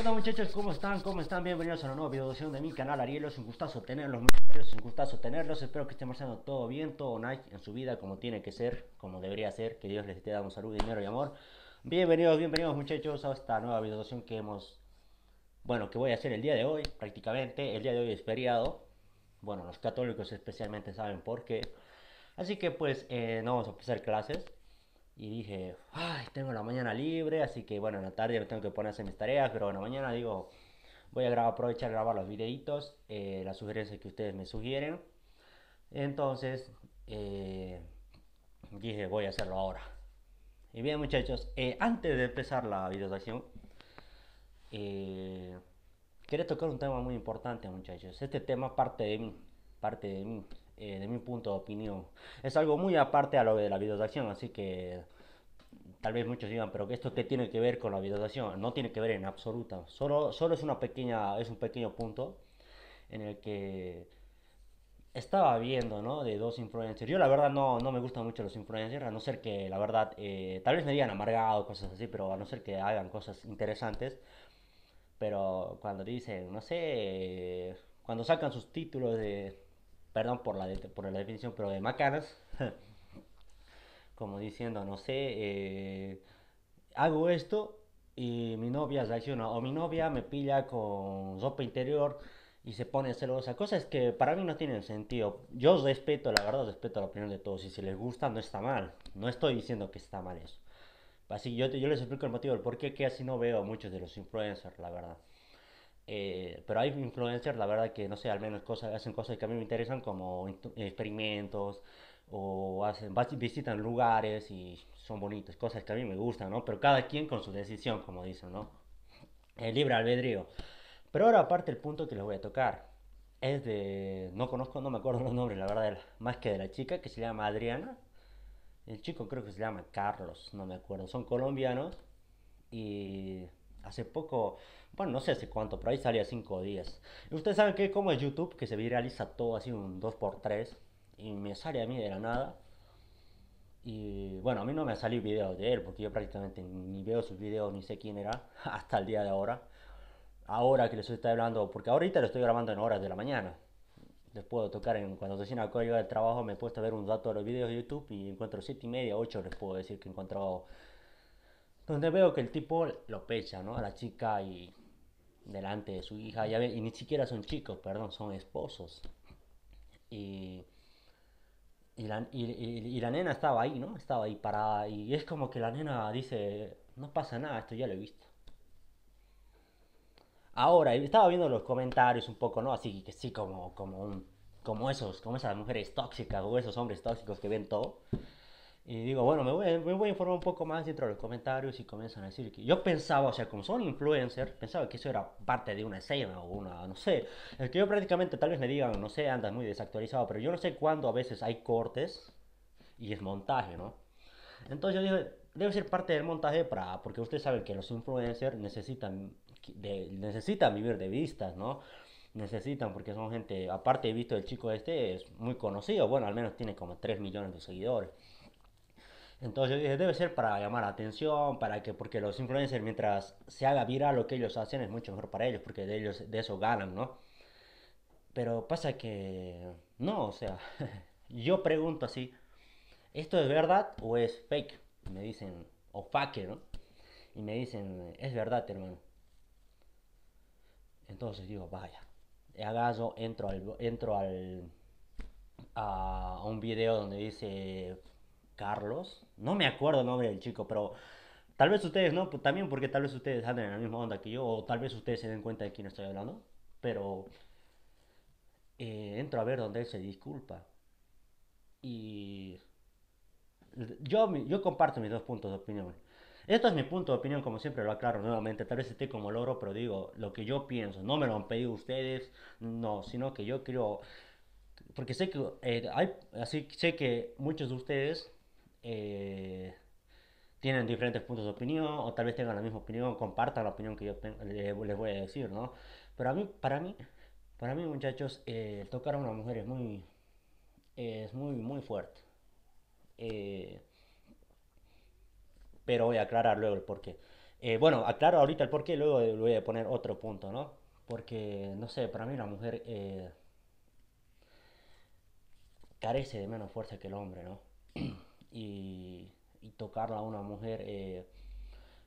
onda muchachos? ¿Cómo están? ¿Cómo están? Bienvenidos a una nueva videoción de mi canal Ariel. Un gustazo tenerlos muchachos, es un gustazo tenerlos. Espero que estén pasando todo bien, todo nice en su vida como tiene que ser, como debería ser. Que Dios les esté dando salud, dinero y amor. Bienvenidos, bienvenidos muchachos a esta nueva videoción que hemos... Bueno, que voy a hacer el día de hoy prácticamente. El día de hoy es feriado. Bueno, los católicos especialmente saben por qué. Así que pues eh, no vamos a empezar clases y dije, ay, tengo la mañana libre, así que bueno, en la tarde no tengo que poner a hacer mis tareas, pero en la mañana digo, voy a grabar, aprovechar grabar los videitos, eh, las sugerencias que ustedes me sugieren. Entonces, eh, dije, voy a hacerlo ahora. Y bien muchachos, eh, antes de empezar la videotación, eh, quería tocar un tema muy importante muchachos. Este tema parte de mí, parte de mí. Eh, de mi punto de opinión. Es algo muy aparte a lo de la videotación, así que tal vez muchos digan, pero esto qué tiene que ver con la videotación? No tiene que ver en absoluta. Solo, solo es, una pequeña, es un pequeño punto en el que estaba viendo, ¿no? De dos influencers. Yo la verdad no, no me gustan mucho los influencers, a no ser que la verdad, eh, tal vez me digan amargado, cosas así, pero a no ser que hagan cosas interesantes. Pero cuando dicen, no sé, cuando sacan sus títulos de perdón por la, por la definición, pero de macanas, como diciendo, no sé, eh, hago esto y mi novia reacciona, o mi novia me pilla con ropa interior y se pone celosa, cosas que para mí no tienen sentido. Yo respeto, la verdad, respeto la opinión de todos, y si les gusta no está mal, no estoy diciendo que está mal eso. Así yo, yo les explico el motivo, el por qué que así no veo muchos de los influencers, la verdad. Eh, pero hay influencers, la verdad que no sé, al menos cosas, hacen cosas que a mí me interesan como experimentos o hacen, visitan lugares y son bonitos, cosas que a mí me gustan, ¿no? Pero cada quien con su decisión, como dicen, ¿no? El libre albedrío. Pero ahora aparte el punto que les voy a tocar es de, no conozco, no me acuerdo los nombres, la verdad, más que de la chica que se llama Adriana. El chico creo que se llama Carlos, no me acuerdo. Son colombianos y hace poco bueno, no sé hace cuánto, pero ahí salía 5 días. Y ustedes saben que como es YouTube, que se viraliza todo así un 2x3 y me sale a mí de la nada. Y bueno, a mí no me ha salido videos de él, porque yo prácticamente ni veo sus videos, ni sé quién era, hasta el día de ahora. Ahora que les estoy hablando, porque ahorita lo estoy grabando en horas de la mañana. Les puedo tocar en, cuando recién acabo de del trabajo, me he puesto a ver un dato de los videos de YouTube y encuentro 7 y media, 8 les puedo decir que he encontrado. Donde veo que el tipo lo pecha, ¿no? A la chica y delante de su hija, ya y ni siquiera son chicos, perdón, son esposos. Y, y, la, y, la nena estaba ahí, ¿no? Estaba ahí parada y es como que la nena dice, no pasa nada, esto ya lo he visto. Ahora, estaba viendo los comentarios un poco, ¿no? Así que sí, como, como, como esos, como esas mujeres tóxicas o esos hombres tóxicos que ven todo. Y digo, bueno, me voy, me voy a informar un poco más dentro de los comentarios y comienzan a decir que yo pensaba, o sea, como son influencers, pensaba que eso era parte de una escena o una, no sé, es que yo prácticamente tal vez me digan, no sé, andas muy desactualizado, pero yo no sé cuándo a veces hay cortes y es montaje, ¿no? Entonces yo dije, debe ser parte del montaje para, porque ustedes saben que los influencers necesitan, de, necesitan vivir de vistas, ¿no? Necesitan, porque son gente, aparte he visto el chico este, es muy conocido, bueno, al menos tiene como 3 millones de seguidores. Entonces yo dije, debe ser para llamar la atención, para que, porque los influencers mientras se haga viral lo que ellos hacen es mucho mejor para ellos, porque de ellos, de eso ganan, ¿no? Pero pasa que, no, o sea, yo pregunto así, ¿esto es verdad o es fake? me dicen, o fake, ¿no? Y me dicen, es verdad, hermano. Entonces digo, vaya, agarro, entro al, entro al, a un video donde dice Carlos. No me acuerdo el nombre del chico, pero tal vez ustedes no, pues también porque tal vez ustedes anden en la misma onda que yo, o tal vez ustedes se den cuenta de quién estoy hablando. Pero eh, entro a ver donde él se disculpa. Y yo, yo comparto mis dos puntos de opinión. Esto es mi punto de opinión, como siempre lo aclaro nuevamente. Tal vez esté como loro, pero digo lo que yo pienso. No me lo han pedido ustedes, no, sino que yo creo. Porque sé que eh, hay, así sé que muchos de ustedes eh, tienen diferentes puntos de opinión o tal vez tengan la misma opinión, compartan la opinión que yo les, voy a decir, ¿no? Pero a mí, para mí, para mí muchachos, eh, tocar a una mujer es muy, es muy, muy fuerte. Eh, pero voy a aclarar luego el porqué. Bueno, aclaro ahorita el porqué, luego le voy a poner otro punto, ¿no? Porque, no sé, para mí la mujer carece de menos fuerza que el hombre, ¿no? y, tocarla a una mujer, eh,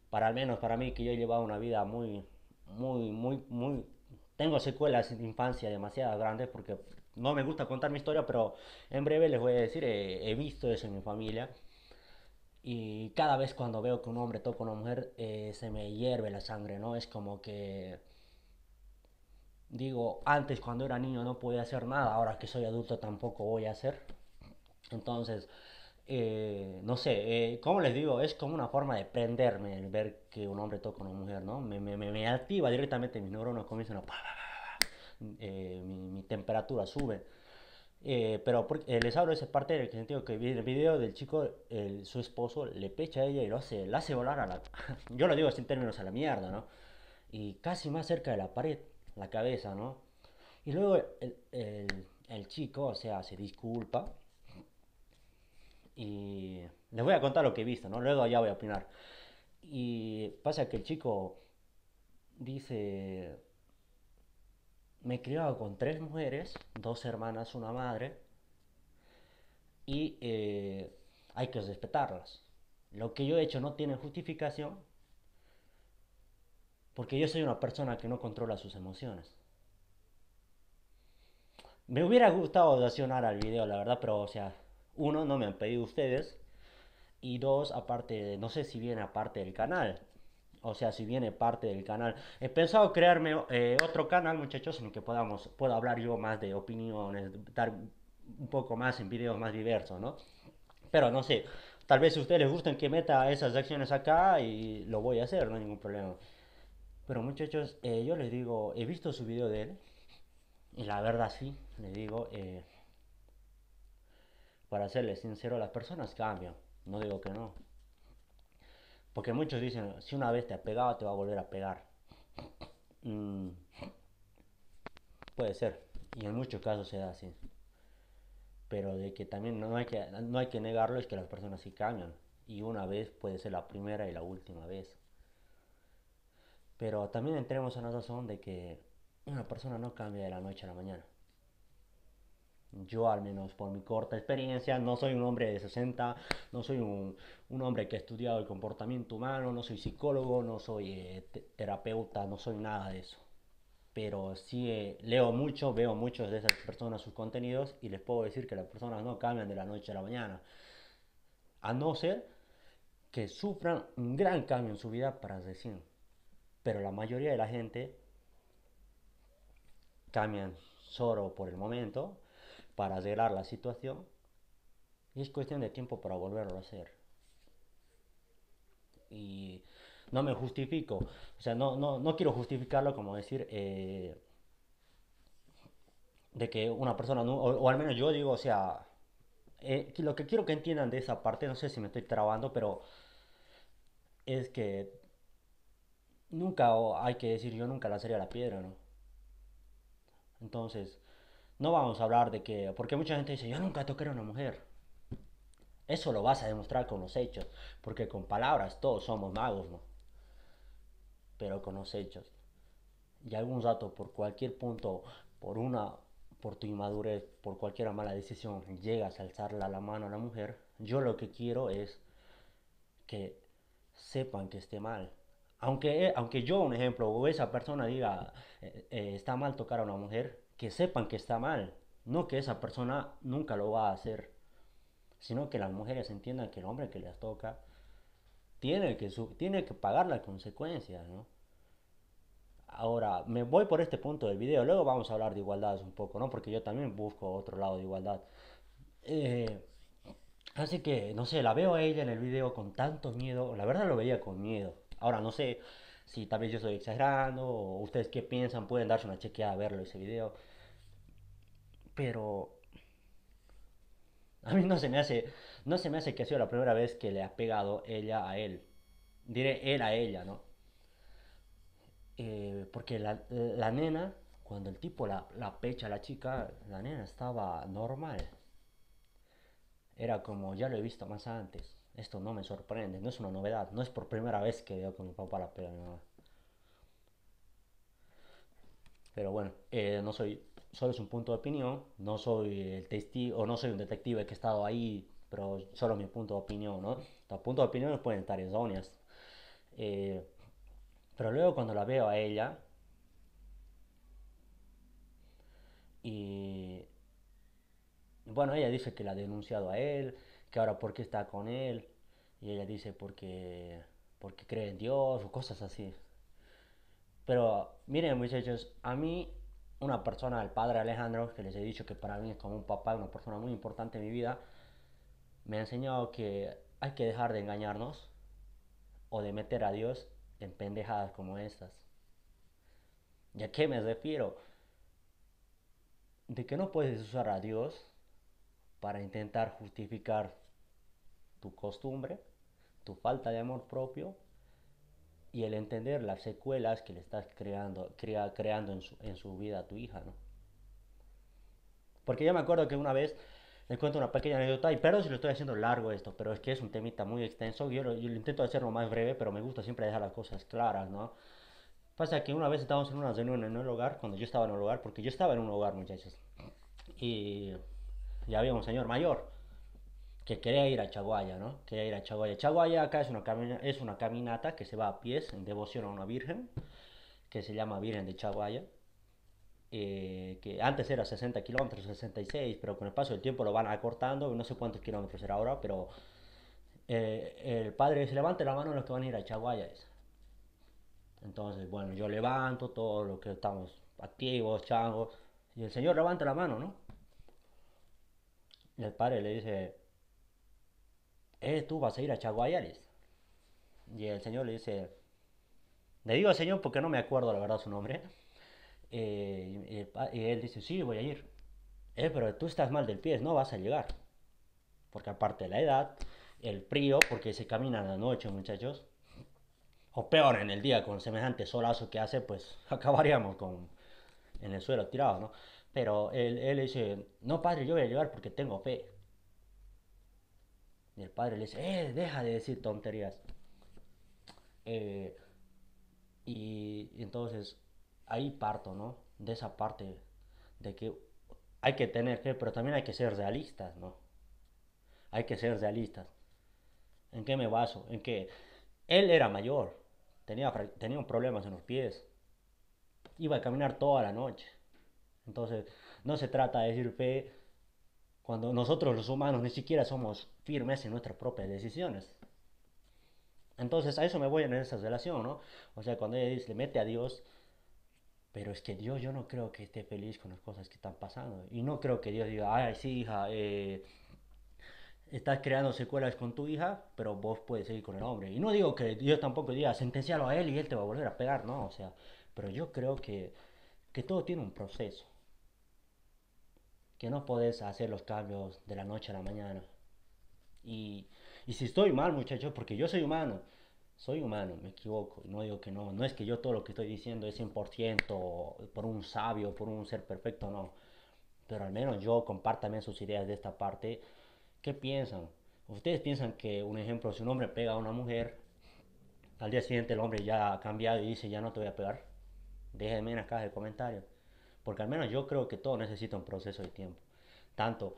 para al menos para mí, que yo he llevado una vida muy, muy, muy, muy... Tengo secuelas de infancia demasiado grandes porque no me gusta contar mi historia, pero en breve les voy a decir, eh, he visto eso en mi familia. Y cada vez cuando veo que un hombre toca a una mujer, eh, se me hierve la sangre, ¿no? Es como que digo, antes cuando era niño no podía hacer nada, ahora que soy adulto tampoco voy a hacer. Entonces, eh, no sé, eh, ¿cómo les digo? Es como una forma de prenderme el ver que un hombre toca a una mujer, ¿no? Me, me, me activa directamente, mis neuronas comienzan a... Eh, mi, temperatura sube. Eh, pero eh, les hablo de esa parte en el sentido que vi el video del chico, su esposo le pecha a ella y lo hace, la hace volar a la... Yo lo digo sin términos a la mierda, ¿no? Y casi más cerca de la pared la cabeza, ¿no? Y luego el, el, el chico, o sea, se disculpa. Y les voy a contar lo que he visto, ¿no? Luego ya voy a opinar. Y pasa que el chico dice, me he criado con tres mujeres, dos hermanas, una madre, y eh, hay que respetarlas. Lo que yo he hecho no tiene justificación, porque yo soy una persona que no controla sus emociones. Me hubiera gustado reaccionar al video, la verdad, pero, o sea, uno, no me han pedido ustedes. Y dos, aparte, no sé si viene aparte del canal. O sea, si viene parte del canal. He pensado crearme eh, otro canal, muchachos, en el que podamos, pueda hablar yo más de opiniones, dar un poco más en videos más diversos, ¿no? Pero no sé, tal vez a ustedes les gusten que meta esas acciones acá y lo voy a hacer, no hay ningún problema. Pero muchachos, eh, yo les digo, he visto su video de él. Y la verdad sí, les digo, eh, para serles sincero, las personas cambian. No digo que no. Porque muchos dicen, si una vez te ha pegado, te va a volver a pegar. Mm, puede ser. Y en muchos casos se da así. Pero de que también no hay que, no hay que negarlo es que las personas sí cambian. Y una vez puede ser la primera y la última vez. Pero también entremos en la razón de que una persona no cambia de la noche a la mañana. Yo al menos por mi corta experiencia, no soy un hombre de 60, no soy un, un hombre que ha estudiado el comportamiento humano, no soy psicólogo, no soy eh, terapeuta, no soy nada de eso. Pero sí eh, leo mucho, veo muchos de esas personas sus contenidos y les puedo decir que las personas no cambian de la noche a la mañana. A no ser que sufran un gran cambio en su vida para recién pero la mayoría de la gente cambian solo por el momento para arreglar la situación y es cuestión de tiempo para volverlo a hacer. Y no me justifico, o sea, no, no, no quiero justificarlo como decir eh, de que una persona, no, o, al menos yo digo, o sea, eh, lo que quiero que entiendan de esa parte, no sé si me estoy trabando, pero es que nunca hay que decir yo nunca lanzaría la piedra, ¿no? Entonces, no vamos a hablar de que, porque mucha gente dice, yo nunca toqué a una mujer. Eso lo vas a demostrar con los hechos, porque con palabras todos somos magos, ¿no? Pero con los hechos. Y algún rato, por cualquier punto, por una, por tu inmadurez, por cualquier mala decisión, llegas a alzarle la mano a la mujer, yo lo que quiero es que sepan que esté mal, aunque, eh, aunque yo, un ejemplo, o esa persona diga, eh, eh, está mal tocar a una mujer, que sepan que está mal, no que esa persona nunca lo va a hacer, sino que las mujeres entiendan que el hombre que les toca tiene que, tiene que pagar las consecuencias, ¿no? Ahora, me voy por este punto del video, luego vamos a hablar de igualdades un poco, ¿no? Porque yo también busco otro lado de igualdad. Eh, así que, no sé, la veo a ella en el video con tanto miedo, la verdad lo veía con miedo Ahora no sé si tal vez yo estoy exagerando ustedes qué piensan, pueden darse una chequeada a verlo ese video. Pero a mí no se me hace, no se me hace que ha sido la primera vez que le ha pegado ella a él. Diré él a ella, ¿no? Eh, porque la, la, nena, cuando el tipo la, la pecha a la chica, la nena estaba normal. Era como, ya lo he visto más antes. Esto no me sorprende, no es una novedad, no es por primera vez que veo que mi papá la pega mamá. Pero bueno, eh, no soy, solo es un punto de opinión, no soy el testigo, o no soy un detective que ha estado ahí, pero solo mi punto de opinión, ¿no? Los puntos de opinión pueden estar erróneos. Eh, pero luego cuando la veo a ella, y bueno, ella dice que la ha denunciado a él, que ahora por qué está con él, y ella dice porque, porque cree en Dios o cosas así. Pero miren muchachos, a mí una persona, el padre Alejandro, que les he dicho que para mí es como un papá, una persona muy importante en mi vida, me ha enseñado que hay que dejar de engañarnos o de meter a Dios en pendejadas como estas. ¿Y a qué me refiero? De que no puedes usar a Dios para intentar justificar tu costumbre, tu falta de amor propio y el entender las secuelas que le estás creando, crea, creando en su, en su vida a tu hija, ¿no? Porque yo me acuerdo que una vez les cuento una pequeña anécdota, y perdón si lo estoy haciendo largo esto, pero es que es un temita muy extenso, yo lo, yo lo intento hacerlo más breve, pero me gusta siempre dejar las cosas claras, ¿no? Pasa que una vez estábamos en una reunión en el hogar, cuando yo estaba en el hogar, porque yo estaba en un hogar, muchachos, y ya había un señor mayor que quería ir a Chaguaya, ¿no? Quería ir a Chaguaya. Chaguaya acá es una, es una caminata que se va a pies en devoción a una virgen, que se llama Virgen de Chaguaya. Eh, que antes era 60 kilómetros, 66, pero con el paso del tiempo lo van acortando, no sé cuántos kilómetros era ahora, pero eh, el padre se levanta la mano los que van a ir a Chaguaya. Entonces, bueno, yo levanto todo lo que estamos activos, changos, y el señor levanta la mano, ¿no? Y el padre le dice, eh, tú vas a ir a Chaguayales. Y el señor le dice, le digo al señor porque no me acuerdo la verdad su nombre. Eh, y, él dice, sí, voy a ir. Eh, pero tú estás mal del pie, no vas a llegar. Porque aparte de la edad, el frío, porque se camina en la noche, muchachos. O peor, en el día, con semejante solazo que hace, pues acabaríamos con, en el suelo tirado, ¿no? Pero él, él dice, no, padre, yo voy a llegar porque tengo fe. Y el padre le dice, eh, deja de decir tonterías. Eh, y, entonces ahí parto, ¿no? De esa parte de que hay que tener fe, pero también hay que ser realistas, ¿no? Hay que ser realistas. ¿En qué me baso? En que él era mayor, tenía, tenía problemas en los pies, iba a caminar toda la noche. Entonces, no se trata de decir fe cuando nosotros los humanos ni siquiera somos firmes en nuestras propias decisiones. Entonces a eso me voy en esa relación, ¿no? O sea, cuando ella dice, le mete a Dios, pero es que Dios yo no creo que esté feliz con las cosas que están pasando. Y no creo que Dios diga, ay, sí, hija, eh, estás creando secuelas con tu hija, pero vos puedes seguir con el hombre. Y no digo que Dios tampoco diga, sentencialo a él y él te va a volver a pegar, no, o sea, pero yo creo que, que todo tiene un proceso que no puedes hacer los cambios de la noche a la mañana. Y, y si estoy mal, muchachos, porque yo soy humano, soy humano, me equivoco, no digo que no, no es que yo todo lo que estoy diciendo es 100% por un sabio, por un ser perfecto, no. Pero al menos yo compártame sus ideas de esta parte. ¿Qué piensan? ¿Ustedes piensan que, un ejemplo, si un hombre pega a una mujer, al día siguiente el hombre ya ha cambiado y dice, ya no te voy a pegar? Déjenme en la caja de comentarios. Porque al menos yo creo que todo necesita un proceso de tiempo. Tanto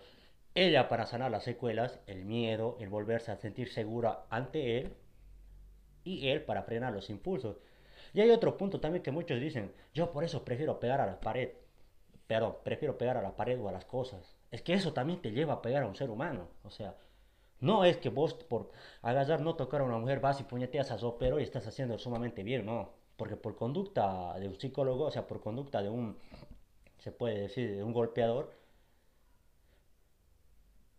ella para sanar las secuelas, el miedo, el volverse a sentir segura ante él, y él para frenar los impulsos. Y hay otro punto también que muchos dicen, yo por eso prefiero pegar a la pared. Perdón, prefiero pegar a la pared o a las cosas. Es que eso también te lleva a pegar a un ser humano. O sea, no es que vos por agarrar no tocar a una mujer vas y puñeteas a pero y estás haciendo sumamente bien, no. Porque por conducta de un psicólogo, o sea, por conducta de un se puede decir, de un golpeador,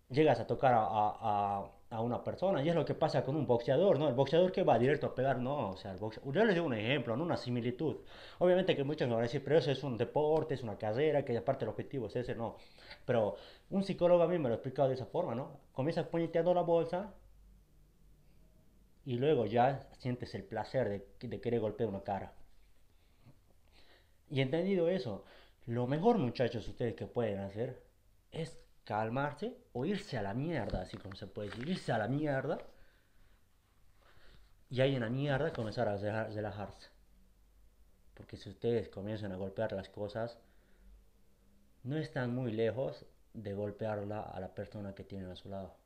llegas a tocar a, a, a, una persona. Y es lo que pasa con un boxeador, ¿no? El boxeador que va directo a pegar, no. O sea, el boxeador, yo les doy un ejemplo, ¿no? Una similitud. Obviamente que muchos me van a decir, pero eso es un deporte, es una carrera, que aparte el objetivo es ese, no. Pero un psicólogo a mí me lo ha explicado de esa forma, ¿no? Comienzas puñeteando la bolsa y luego ya sientes el placer de, de querer golpear una cara. Y entendido eso, lo mejor, muchachos, ustedes que pueden hacer es calmarse o irse a la mierda, así como se puede decir, irse a la mierda y ahí en la mierda comenzar a relajarse. Porque si ustedes comienzan a golpear las cosas, no están muy lejos de golpearla a la persona que tienen a su lado.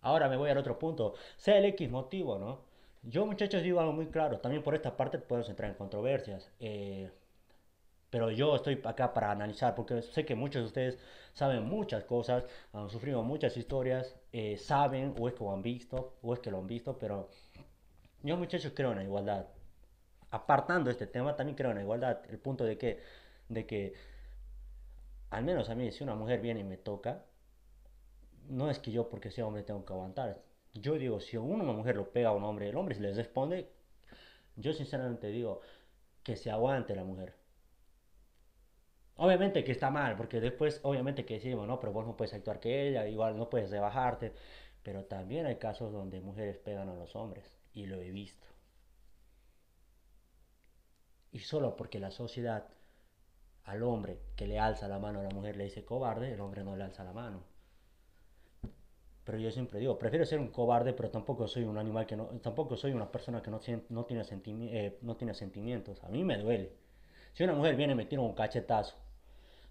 Ahora me voy al otro punto, sea el X motivo, ¿no? Yo muchachos digo algo muy claro, también por esta parte podemos entrar en controversias. Eh, pero yo estoy acá para analizar, porque sé que muchos de ustedes saben muchas cosas, han sufrido muchas historias, eh, saben o es que lo han visto, o es que lo han visto, pero yo muchachos creo en la igualdad. Apartando este tema, también creo en la igualdad, el punto de que, de que, al menos a mí, si una mujer viene y me toca, no es que yo porque sea hombre tengo que aguantar. Yo digo, si una mujer lo pega a un hombre, el hombre se les responde, yo sinceramente digo que se aguante la mujer Obviamente que está mal, porque después, obviamente que decimos, no, pero vos no puedes actuar que ella, igual no puedes rebajarte. Pero también hay casos donde mujeres pegan a los hombres, y lo he visto. Y solo porque la sociedad al hombre que le alza la mano a la mujer le dice cobarde, el hombre no le alza la mano. Pero yo siempre digo, prefiero ser un cobarde, pero tampoco soy un animal que no, tampoco soy una persona que no, tiene, eh, no tiene sentimientos. A mí me duele. Si una mujer viene y me tira un cachetazo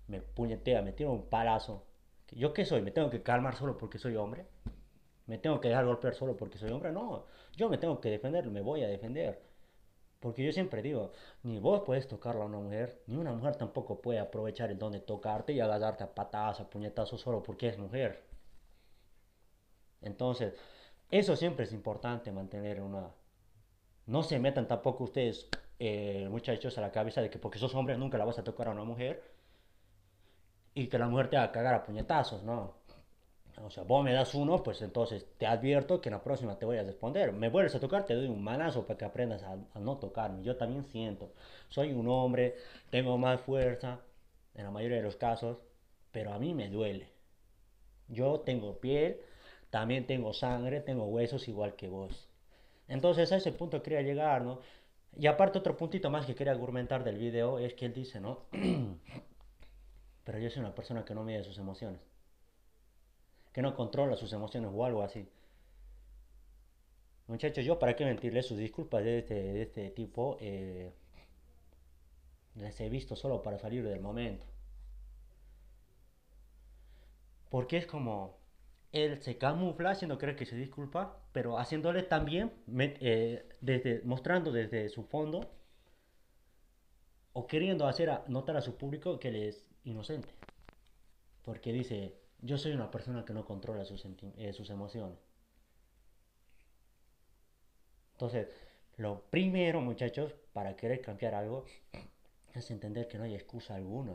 me puñetea, me tira un palazo. ¿Yo qué soy? ¿Me tengo que calmar solo porque soy hombre? ¿Me tengo que dejar golpear solo porque soy hombre? No, yo me tengo que defender, me voy a defender. Porque yo siempre digo, ni vos puedes tocarla a una mujer, ni una mujer tampoco puede aprovechar el don de tocarte y agarrarte a patadas, a puñetazos solo porque es mujer. Entonces, eso siempre es importante mantener una... No se metan tampoco ustedes, eh, muchachos, a la cabeza de que porque sos hombre nunca la vas a tocar a una mujer y que la mujer te haga cagar a puñetazos, ¿no? O sea, vos me das uno, pues entonces te advierto que en la próxima te voy a responder. Me vuelves a tocar, te doy un manazo para que aprendas a, no tocarme. Yo también siento, soy un hombre, tengo más fuerza, en la mayoría de los casos, pero a mí me duele. Yo tengo piel, también tengo sangre, tengo huesos igual que vos. Entonces a ese punto quería llegar, ¿no? Y aparte otro puntito más que quería argumentar del video es que él dice, ¿no? Pero yo soy una persona que no mide sus emociones. Que no controla sus emociones o algo así. Muchachos, yo para qué mentirles sus disculpas de este, de este tipo. Eh, les he visto solo para salir del momento. Porque es como él se camufla haciendo creer que se disculpa, pero haciéndole también, eh, desde, mostrando desde su fondo, o queriendo hacer notar a su público que les inocente. Porque dice, yo soy una persona que no controla sus, eh, sus emociones. Entonces, lo primero, muchachos, para querer cambiar algo, es entender que no hay excusa alguna.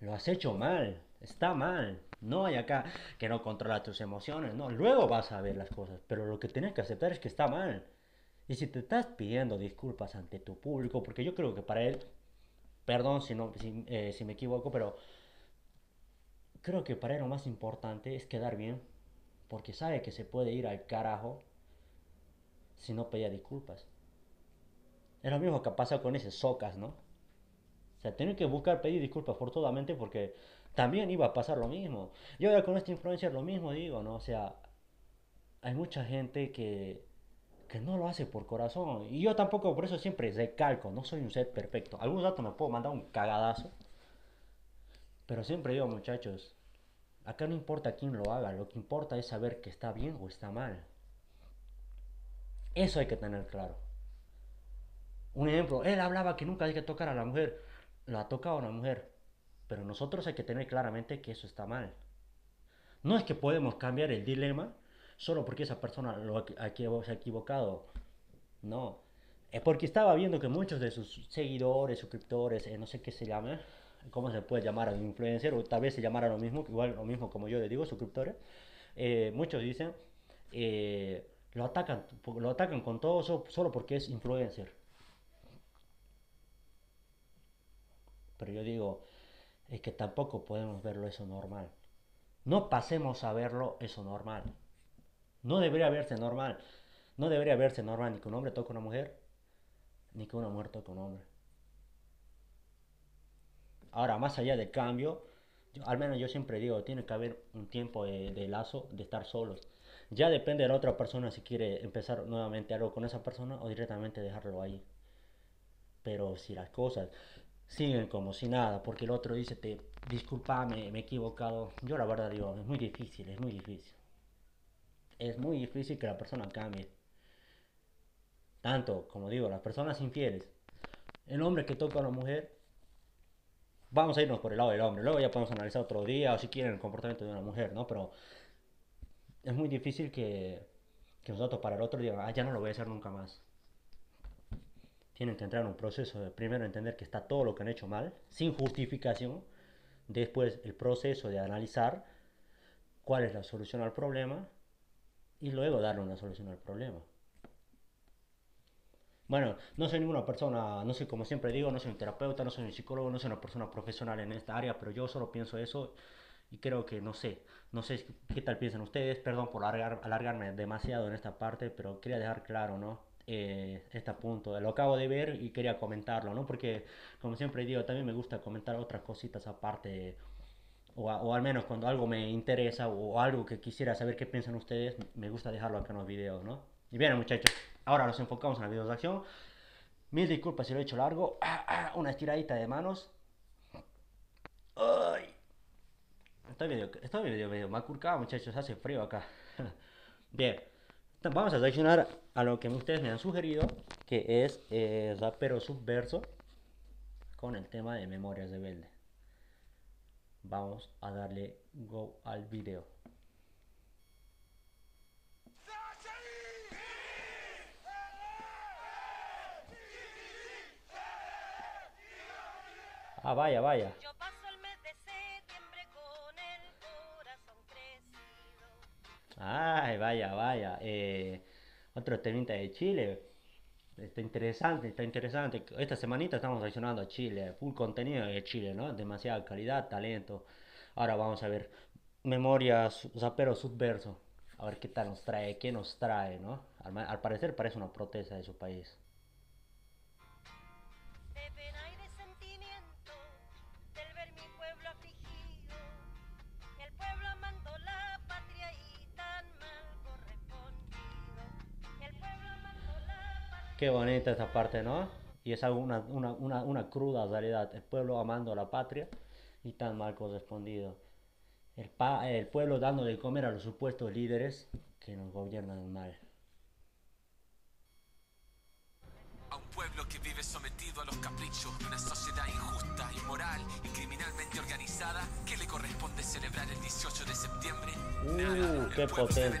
Lo has hecho mal, está mal. No hay acá que no controla tus emociones, no. Luego vas a ver las cosas, pero lo que tienes que aceptar es que está mal. Y si te estás pidiendo disculpas ante tu público, porque yo creo que para él Perdón si, no, eh, si, me equivoco, pero creo que para él lo más importante es quedar bien, porque sabe que se puede ir al carajo si no pedía disculpas. Es lo mismo que pasa con ese Socas, ¿no? O sea, tiene que buscar pedir disculpas forzosamente porque también iba a pasar lo mismo. Yo ahora con esta influencia lo mismo digo, ¿no? O sea, hay mucha gente que que no lo hace por corazón. Y yo tampoco, por eso siempre recalco, no soy un set perfecto. Algunos datos me puedo mandar un cagadazo. Pero siempre digo, muchachos, acá no importa quién lo haga, lo que importa es saber que está bien o está mal. Eso hay que tener claro. Un ejemplo, él hablaba que nunca hay que tocar a la mujer. Lo ha tocado a una mujer. Pero nosotros hay que tener claramente que eso está mal. No es que podemos cambiar el dilema solo porque esa persona lo se ha equivocado. No. Es porque estaba viendo que muchos de sus seguidores, suscriptores, eh, no sé qué se llama, cómo se puede llamar a un influencer, o tal vez se llamara lo mismo, igual lo mismo como yo le digo, suscriptores, eh, muchos dicen, eh, lo, atacan, lo atacan con todo solo porque es influencer. Pero yo digo, es que tampoco podemos verlo eso normal. No pasemos a verlo eso normal. No debería verse normal. No debería verse normal ni que un hombre toque a una mujer, ni que una mujer toque un hombre. Ahora, más allá del cambio, al menos yo siempre digo, tiene que haber un tiempo de, lazo, de estar solos. Ya depende de la otra persona si quiere empezar nuevamente algo con esa persona o directamente dejarlo ahí. Pero si las cosas siguen como si nada, porque el otro dice, te, disculpame, me he equivocado, yo la verdad digo, es muy difícil, es muy difícil. Es muy difícil que la persona cambie. Tanto, como digo, las personas infieles, el hombre que toca a la mujer, vamos a irnos por el lado del hombre, luego ya podemos analizar otro día, o si quieren el comportamiento de una mujer, ¿no? Pero es muy difícil que, que nosotros para el otro digan, ah, ya no lo voy a hacer nunca más tienen que entrar en un proceso de primero entender que está todo lo que han hecho mal, sin justificación, después el proceso de analizar cuál es la solución al problema y luego darle una solución al problema. Bueno, no soy ninguna persona, no soy como siempre digo, no soy un terapeuta, no soy un psicólogo, no soy una persona profesional en esta área, pero yo solo pienso eso y creo que no sé, no sé qué tal piensan ustedes, perdón por alargarme demasiado en esta parte, pero quería dejar claro, ¿no? eh, este punto. Lo acabo de ver y quería comentarlo, ¿no? Porque, como siempre digo, también me gusta comentar otras cositas aparte, o, o, al menos cuando algo me interesa o algo que quisiera saber qué piensan ustedes, me gusta dejarlo acá en los videos, ¿no? Y bien, muchachos, ahora nos enfocamos en los videos de acción. Mil disculpas si lo he hecho largo. Ah, ah, una estiradita de manos. Ay. Estoy medio, estoy medio, medio macurcado, muchachos, hace frío acá. Bien vamos a seleccionar a lo que ustedes me han sugerido, que es eh, Rapero Subverso con el tema de Memorias de Velde. Vamos a darle go al video. Ah, vaya, vaya. Ay, vaya, vaya. Eh, otro temita de Chile. Está interesante, está interesante. Esta semanita estamos reaccionando a Chile. Full contenido de Chile, ¿no? Demasiada calidad, talento. Ahora vamos a ver. Memorias, zapero subverso. A ver qué tal nos trae, qué nos trae, ¿no? al parecer parece una protesta de su país. Qué bonita esta parte, ¿no? Y es algo, una, una, una, una, cruda realidad. El pueblo amando a la patria y tan mal correspondido. El, pa, el pueblo dando de comer a los supuestos líderes que nos gobiernan mal. A un pueblo que vive sometido a los caprichos de una sociedad injusta, inmoral y criminalmente organizada que le corresponde celebrar el 18 de septiembre. Uh, Nada, qué potente.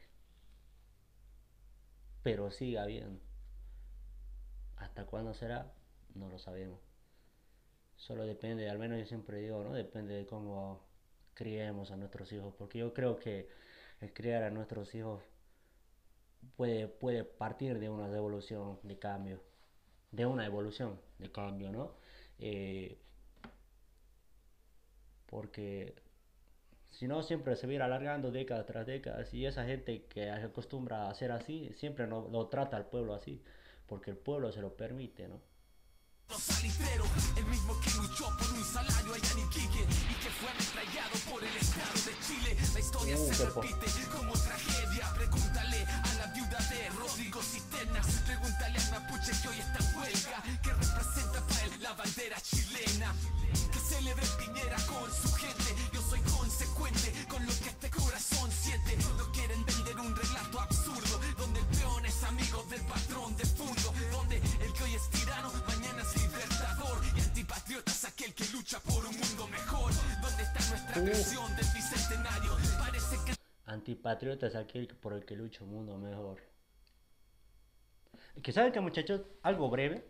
Pero sigue habiendo. ¿Hasta cuándo será? No lo sabemos. Solo depende, al menos yo siempre digo, ¿no? Depende de cómo criemos a nuestros hijos. Porque yo creo que el criar a nuestros hijos puede, puede partir de una evolución de cambio, de una evolución de cambio, ¿no? Eh, porque si no, siempre se va a ir alargando décadas tras décadas y esa gente que acostumbra a hacer así, siempre no, lo trata al pueblo así, porque el pueblo se lo permite, ¿no? Salitrero, el mismo que luchó por un salario allá en Iquique y que fue ametrallado por el Estado de Chile. La historia uh, se repite como tragedia. Pregúntale a la viuda de Rodrigo Cisternas. Pregúntale al mapuche que hoy está en huelga, que representa para él la bandera chilena. Que celebre Piñera con su gente. Yo soy consecuente con lo que este corazón siente. No quieren vender un relato absurdo donde el peón es amigo del patrón de fondo. Donde el que hoy es tirano, mañana es y antipatriotas aquel que lucha por un mundo mejor. ¿Dónde está nuestra versión del diseño? antipatriota es aquel por el que lucha un mundo mejor. Que saben que muchachos, algo breve.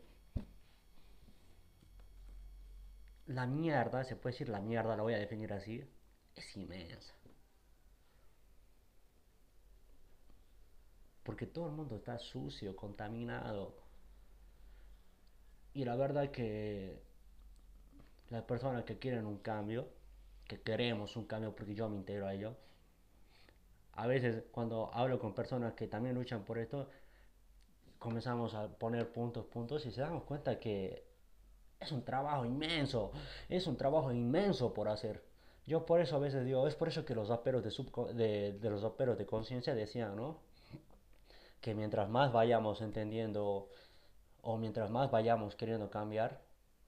La mierda, se puede decir la mierda, la voy a definir así, es inmensa. Porque todo el mundo está sucio, contaminado. Y la verdad que las personas que quieren un cambio, que queremos un cambio porque yo me integro a ello, a veces cuando hablo con personas que también luchan por esto, comenzamos a poner puntos, puntos y se damos cuenta que es un trabajo inmenso, es un trabajo inmenso por hacer. Yo por eso a veces digo, es por eso que los raperos de, de, de los raperos de conciencia decían, ¿no? Que mientras más vayamos entendiendo o mientras más vayamos queriendo cambiar,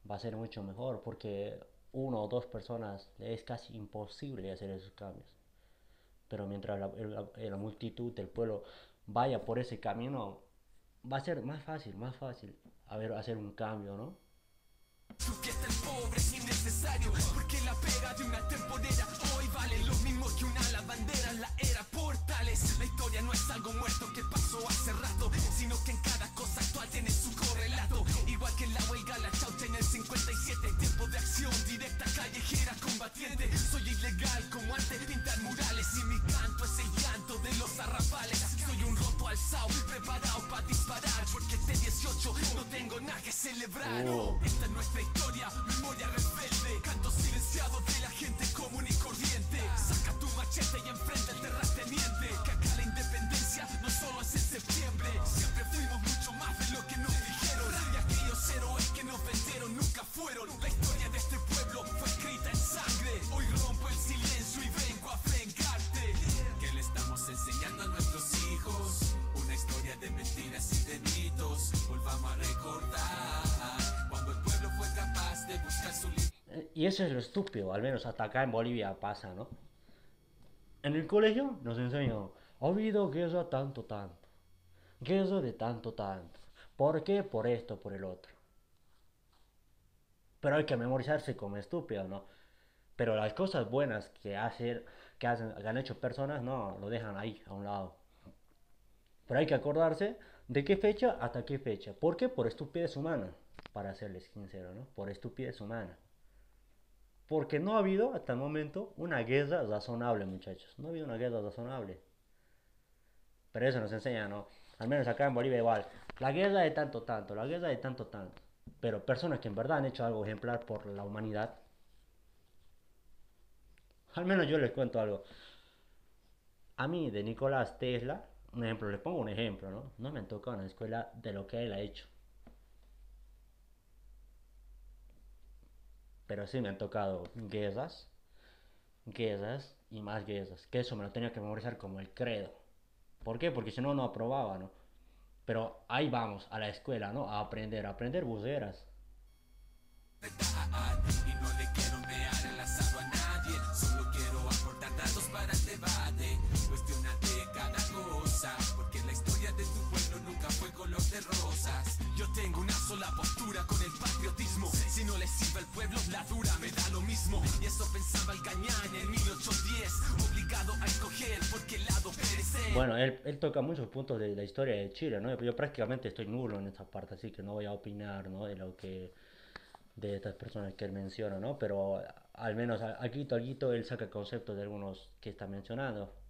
va a ser mucho mejor porque uno o dos personas es casi imposible hacer esos cambios. Pero mientras la, la, multitud del pueblo vaya por ese camino, va a ser más fácil, más fácil a ver, hacer un cambio, ¿no? Que el pobre es innecesario Porque la pega de una temporera Hoy vale lo mismo que una lavandera. La era portales La historia no es algo muerto que pasó hace rato Sino que en cada cosa actual tiene su correlato. Igual que en la huelga, la chaucha en el 57 Tiempo de acción directa, callejera, combatiente. Soy ilegal como antes pintar murales Y mi canto es el llanto de los arrabales. Soy un roto alzado, preparado para disparar Porque este 18 no tengo nada que celebrar. Oh. Esta es nuestra historia, memoria rebelde Canto silenciado de la gente común y corriente. Saca tu machete y enfrenta al terrateniente Que acá la independencia no solo es en septiembre Siempre fuimos mucho fueron La historia de este pueblo fue escrita en sangre Hoy rompo el silencio y vengo a y el Eh, eso es lo estúpido, al menos hasta acá en Bolivia pasa, ¿no? En el colegio nos enseñan, ha habido guerra tanto, tanto, guerra de tanto, tanto. ¿Por qué? Por esto, por el otro. Pero hay que memorizarse como estúpido, ¿no? Pero las cosas buenas que, hacer, que, hacen, que han hecho personas, no, lo dejan ahí, a un lado. Pero hay que acordarse de qué fecha hasta qué fecha. ¿Por qué? Por estupidez humana, para serles sincero, ¿no? Por estupidez humana. Porque no ha habido hasta el momento una guerra razonable, muchachos. No ha habido una guerra razonable. Pero eso nos enseña, ¿no? Al menos acá en Bolivia igual. La guerra de tanto, tanto, la guerra de tanto, tanto. Pero personas que en verdad han hecho algo ejemplar por la humanidad. Al menos yo les cuento algo. A mí, de Nicolás Tesla, un ejemplo, les pongo un ejemplo, ¿no? No me han tocado en la escuela de lo que él ha hecho. Pero sí me han tocado guerras, guerras y más guerras. Que eso me lo tenía que memorizar como el credo. ¿Por qué? Porque si no, no aprobaba, ¿no? Pero ahí vamos, a la escuela, ¿no? A aprender, a aprender historia de tu pueblo nunca fue color de rosas Yo tengo una sola postura con el patriotismo Si no le sirve al pueblo, la dura me da lo mismo Y eso pensaba el Gañán en 1810 Obligado a escoger por qué lado perecer Bueno, él, toca muchos puntos de la historia de Chile, ¿no? Yo prácticamente estoy nulo en esta parte, así que no voy a opinar, ¿no? De lo que de estas personas que él menciona, ¿no? Pero al menos aquí, él saca conceptos de algunos que está mencionando.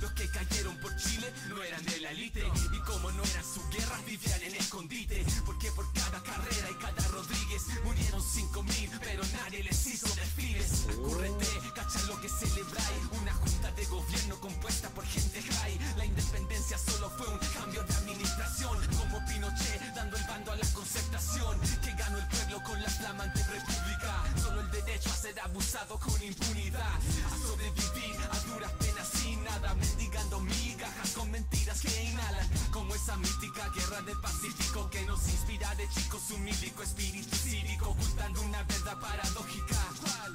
Los que cayeron por Chile no eran de la élite. Y como no eran su guerra, vivían en escondite. Porque por cada carrera y cada Rodríguez Murieron cinco mil, pero nadie les hizo desfiles. Cúrrete, cacha lo que celebráis. Una junta de gobierno compuesta por gente high. La independencia solo fue un cambio de administración. Como Pinochet dando el bando a la concertación. Que ganó el pueblo con la flamante república. Solo el derecho a ser abusado con impunidad. A sobrevivir a duras penas Mendigando migajas con mentiras que inhalan. Como esa mítica guerra del Pacífico Que nos inspira de chicos un mítico espíritu cívico Ocultando una verdad paradójica.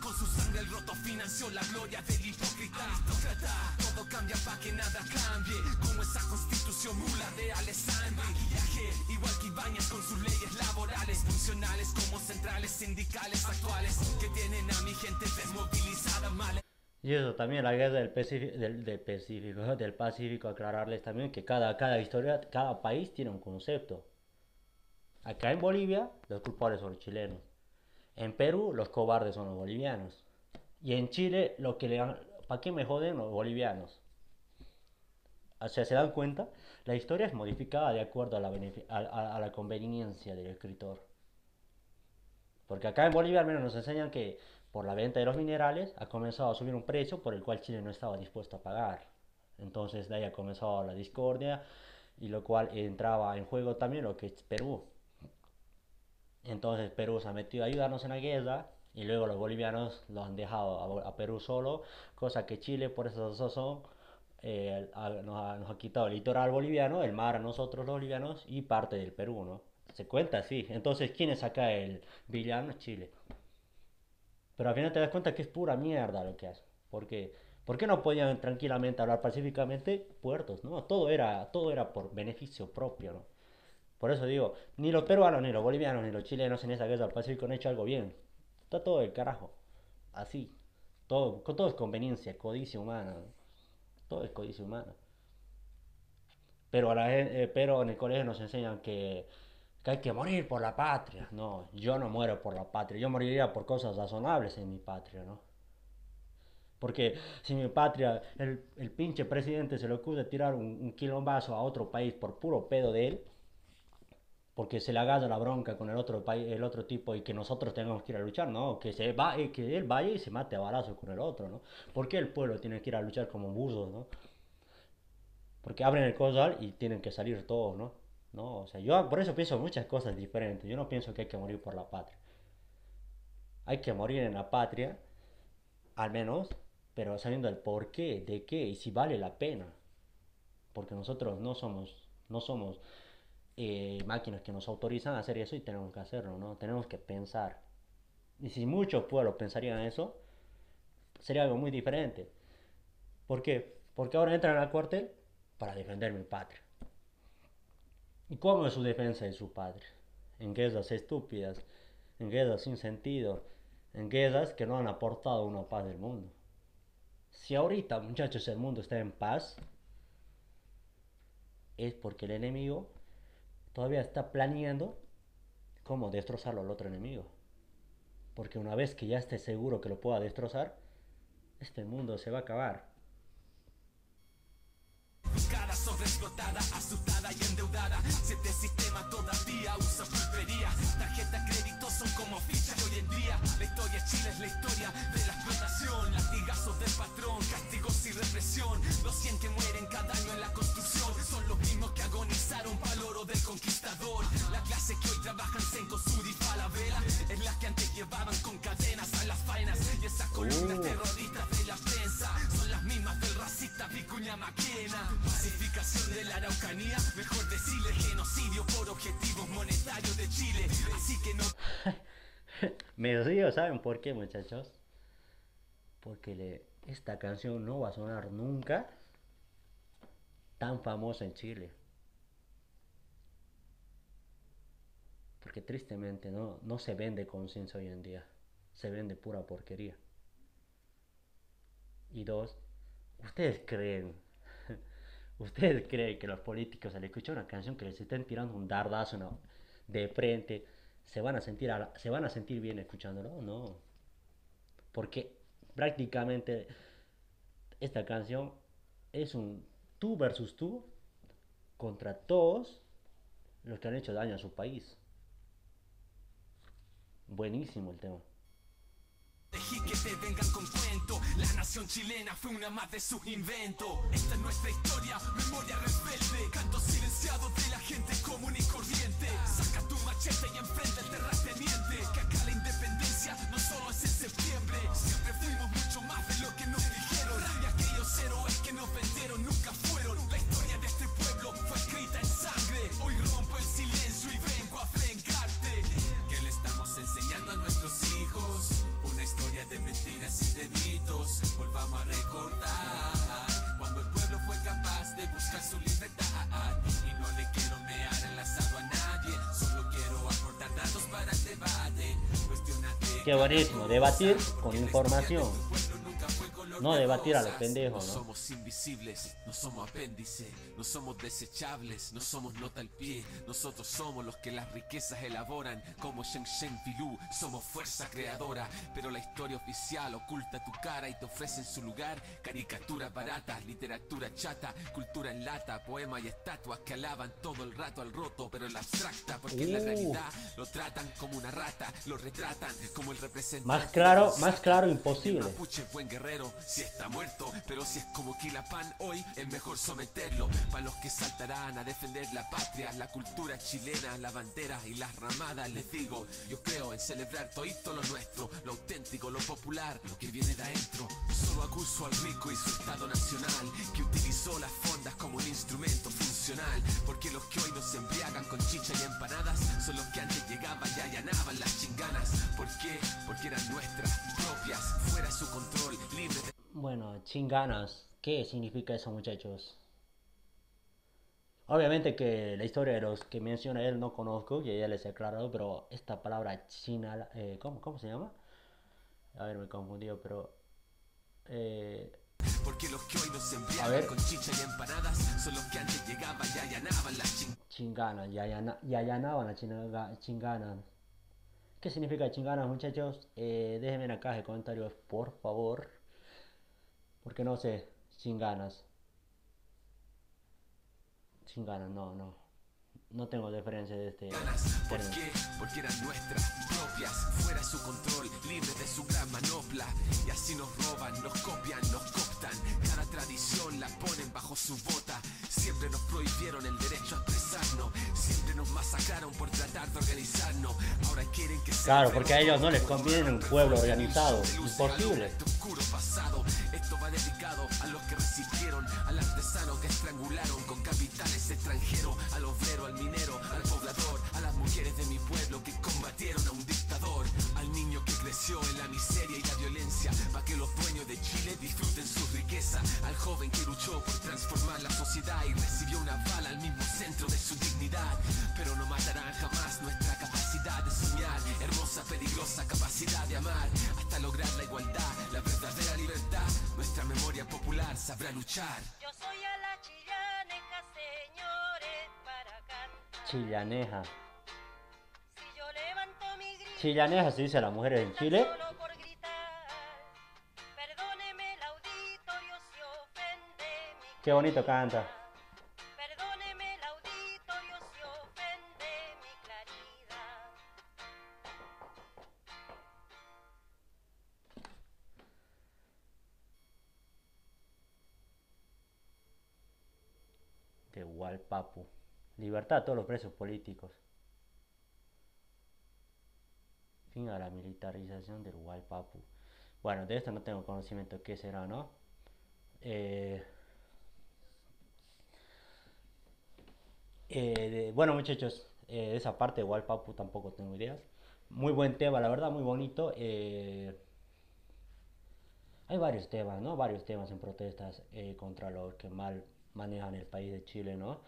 Con su sangre el roto financió la gloria del hipócrita. Aristócrata, todo cambia para que nada cambie. Como esa constitución mula de Alessandro Maquillaje, igual que Ibáñez con sus leyes laborales. Funcionales como centrales sindicales actuales. Que tienen a mi gente desmovilizada mal Y eso también, la guerra del Pacífico, del, del Pacífico, del Pacífico, aclararles también que cada, cada historia, cada país tiene un concepto. Acá en Bolivia, los culpables son los chilenos. En Perú, los cobardes son los bolivianos. Y en Chile, lo que le han, ¿para qué me joden los bolivianos? O sea, ¿se dan cuenta? La historia es modificada de acuerdo a la, a, a, a la conveniencia del escritor. Porque acá en Bolivia al menos nos enseñan que por la venta de los minerales ha comenzado a subir un precio por el cual Chile no estaba dispuesto a pagar. Entonces de ahí ha comenzado la discordia y lo cual entraba en juego también lo que es Perú. Entonces Perú se ha metido a ayudarnos en la guerra y luego los bolivianos lo han dejado a, a Perú solo, cosa que Chile por esa razón eh, a, nos, ha, nos, ha, quitado el litoral boliviano, el mar a nosotros los bolivianos y parte del Perú, ¿no? Se cuenta así. Entonces, ¿quién es acá el villano? Chile. Pero al final te das cuenta que es pura mierda lo que hace. ¿Por qué? ¿Por qué no podían tranquilamente hablar pacíficamente puertos? ¿no? Todo, era, todo era por beneficio propio. ¿no? Por eso digo, ni los peruanos, ni los bolivianos, ni los chilenos en esa guerra del Pacífico han hecho algo bien. Está todo el carajo. Así. Todo, todo es conveniencia, codicia humana. Todo es codicia humana. Pero, a la, eh, pero en el colegio nos enseñan que que hay que morir por la patria. No, yo no muero por la patria, yo moriría por cosas razonables en mi patria, ¿no? Porque si mi patria, el, el pinche presidente se le ocurre tirar un, un quilombazo a otro país por puro pedo de él, porque se le agarra la bronca con el otro país, el otro tipo y que nosotros tengamos que ir a luchar, no, que se va, que él vaya y se mate a balazo con el otro, ¿no? ¿Por qué el pueblo tiene que ir a luchar como burros, no? Porque abren el cosal y tienen que salir todos, ¿no? ¿No? O sea, yo por eso pienso muchas cosas diferentes. Yo no pienso que hay que morir por la patria. Hay que morir en la patria, al menos, pero sabiendo el por qué, de qué y si vale la pena. Porque nosotros no somos, no somos eh, máquinas que nos autorizan a hacer eso y tenemos que hacerlo, ¿no? Tenemos que pensar. Y si muchos pueblos pensarían eso, sería algo muy diferente. ¿Por qué? Porque ahora entran al cuartel para defender mi patria. ¿Y cómo es su defensa de su padre? En guerras estúpidas, en guerras sin sentido, en guerras que no han aportado una paz del mundo. Si ahorita, muchachos, el mundo está en paz, es porque el enemigo todavía está planeando cómo destrozarlo al otro enemigo. Porque una vez que ya esté seguro que lo pueda destrozar, este mundo se va a acabar sobreexplotada, asustada y endeudada. Si este sistema todavía usa pulpería, tarjetas crédito son como fichas hoy en día. La historia de Chile es la historia de la explotación, latigazos del patrón, castigos y represión. Los 100 que mueren cada año en la construcción son los mismos que agonizaron para el oro del conquistador. La clase que hoy trabajan en Cosud y Falabella es la que antes llevaban con cadenas a las faenas y esas columnas uh. terroristas de la prensa son las mismas del racista Vicuña Maquena. De la Araucanía, mejor decirle genocidio por objetivos monetarios de Chile. Así que no. Me río, ¿saben por qué, muchachos? Porque esta canción no va a sonar nunca tan famosa en Chile. Porque tristemente no, no se vende conciencia hoy en día. Se vende pura porquería. Y dos, ¿ustedes creen? ¿Ustedes creen que los políticos al escuchar una canción que les estén tirando un dardazo de frente se van a sentir se van a sentir bien escuchándolo? No. Porque prácticamente esta canción es un tú versus tú contra todos los que han hecho daño a su país. Buenísimo el tema. Dejí que te vengan con cuento. La nación chilena fue una más de sus inventos. Esta es nuestra historia, memoria rebelde. Canto silenciado de la gente común y corriente. Saca tu machete y enfrenta el terrateniente. Que acá la independencia no solo es en septiembre. Siempre fuimos mucho más de lo que nos dijeron Qué buenísimo, debatir con información. no debatir a los pendejos, ¿no? Invisibles, no somos apéndice, no somos desechables, no somos nota al pie. Nosotros somos los que las riquezas elaboran, como Shen Shen Filu, somos fuerza creadora. Pero la historia oficial oculta tu cara y te ofrece en su lugar caricaturas baratas, literatura chata, cultura en lata, poemas y estatuas que alaban todo el rato al roto, pero en la abstracta, porque en la uh. realidad lo tratan como una rata, lo retratan como el representante. Más claro, más claro imposible. Mapuche buen guerrero, si está muerto, pero si es como Kilapan hoy, es mejor someterlo. Para los que saltarán a defender la patria, la cultura chilena, la bandera y las ramadas, les digo, yo creo en celebrar todo lo nuestro, lo auténtico, lo popular, lo que viene de adentro. Solo acuso al rico y su estado nacional, que utilizó las fondas como un instrumento funcional, porque los que hoy nos embriagan con chicha y empanadas son los que antes llegaban y allanaban las chinganas. ¿Por qué? Porque eran nuestras, propias, fuera su control, libres de... Bueno, chinganas, ¿qué significa eso muchachos? Obviamente que la historia de los que menciona él no conozco, que ya les he aclarado, pero esta palabra china, eh, ¿cómo, ¿cómo se llama? A ver, me he confundido, pero... Eh, porque los que hoy nos enviaban con chicha y empanadas son los que antes llegaban y allanaban las ching chinganas. Y, allanaban las chinganas. ¿Qué significa chinganas, muchachos? Eh, déjenme en la caja de comentarios, por favor. Porque no sé, chinganas. Chinganas, no, no. No tengo diferencia de este. ¿Por qué? Porque eran nuestras propias, fuera su control, libre de su gran manopla. Y así nos roban, nos copian, nos cooptan. Cada tradición la ponen bajo su bota. Siempre nos prohibieron el derecho a expresarnos. Siempre nos masacraron por tratar de organizarnos. Ahora quieren que Claro, porque a ellos no les conviene un pueblo organizado. Imposible. Esto va dedicado a los que resistieron, al artesano que estrangularon con capitales extranjeros, al obrero, al minero, al poblador, a las mujeres de mi pueblo que combatieron a un dictador, al niño que creció en la miseria y la violencia, para que los dueños de Chile disfruten su riqueza, al joven que luchó por transformar la sociedad y recibió una bala al mismo centro de su dignidad, pero no matarán jamás nuestra capacidad de soñar, hermosa, peligrosa capacidad de amar, hasta lograr la igualdad, la verdadera libertad, nuestra memoria popular sabrá luchar. Yo soy a la chillaneja, señores, para cantar. Chillaneja. Chillaneja se dice a las mujeres en Chile. Qué bonito canta. Papu. Libertad a todos los presos políticos. Fin a la militarización del Papu. Bueno, de esto no tengo conocimiento qué será, ¿no? Eh, eh, bueno, muchachos, eh, esa parte de Papu tampoco tengo ideas. Muy buen tema, la verdad, muy bonito. hay varios temas, ¿no? Varios temas en protestas contra los que mal manejan el país de Chile, ¿no?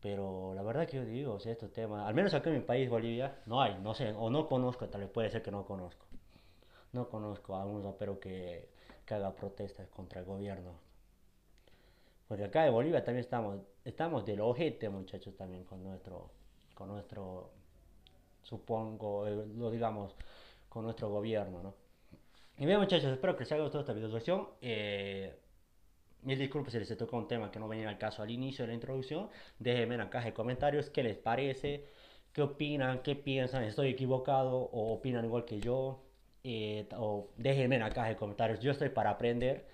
Pero la verdad que yo digo, o sea, estos temas, al menos acá en mi país, Bolivia, no hay, no sé, o no conozco, tal vez puede ser que no conozco. No conozco a un rapero que, que haga protestas contra el gobierno. Porque acá en Bolivia también estamos, estamos del ojete, muchachos, también con nuestro, con nuestro, supongo, eh, lo digamos, con nuestro gobierno, ¿no? Y bien, muchachos, espero que les haya gustado esta video Eh, Mil disculpas si les tocó un tema que no venía al caso al inicio de la introducción. Déjenme en la caja de comentarios qué les parece, qué opinan, qué piensan, estoy equivocado o opinan igual que yo. Eh, o déjenme en la caja de comentarios. Yo estoy para aprender.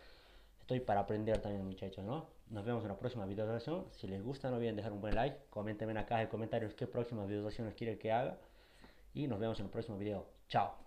Estoy para aprender también, muchachos, ¿no? Nos vemos en la próxima videoación. Si les gusta, no olviden dejar un buen like. Coméntenme en la caja de comentarios qué próximas videoaciones quieren que haga. Y nos vemos en el próximo video. Chao.